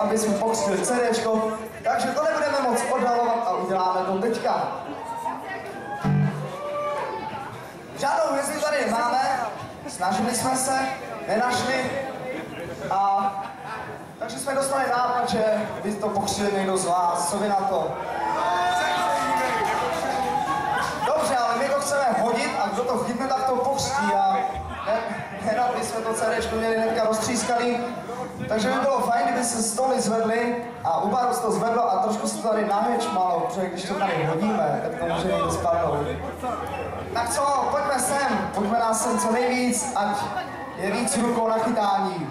aby jsme pokřtili CDčko, takže to nebudeme moc oddalovat a uděláme to teďka. Žádnou hvězdu tady nemáme, snažili jsme se, nenašli a takže jsme dostali nápad, že by to pokřili někdo z vás, co vy na to? Dobře, ale my to chceme hodit a kdo to chytne, tak to pokřtí a ne, bychom to CDčko měli hnedka roztřískaný. Takže by bylo fajn, kdyby se stoly zvedly a u baru se to zvedlo a trošku se tady nahečmalo, protože když to tady hodíme, tak to může někdo spadnout. Tak co, pojďme sem, pojďme nás sem co nejvíc, ať je víc rukou na chytání.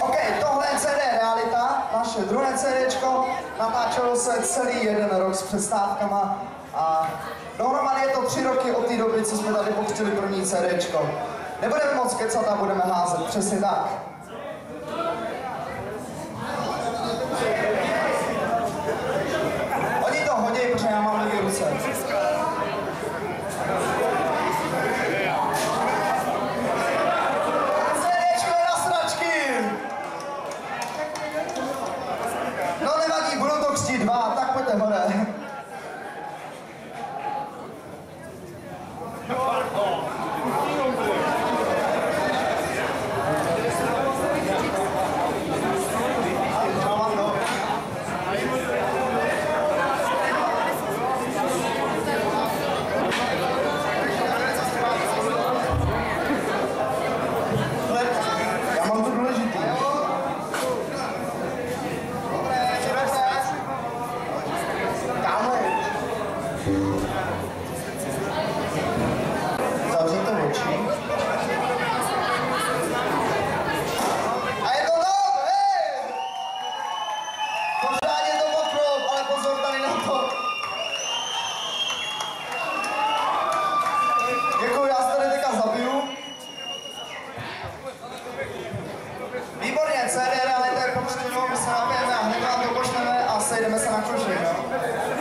OK, tohle je CD Realita, naše druhé CDčko. Natáčelo se celý jeden rok s přestávkama a dohromady je to tři roky od té doby, co jsme tady pokřtili první CDčko. Nebudeme moc kecat a budeme házet, přesně tak. Tak poderemos estar na.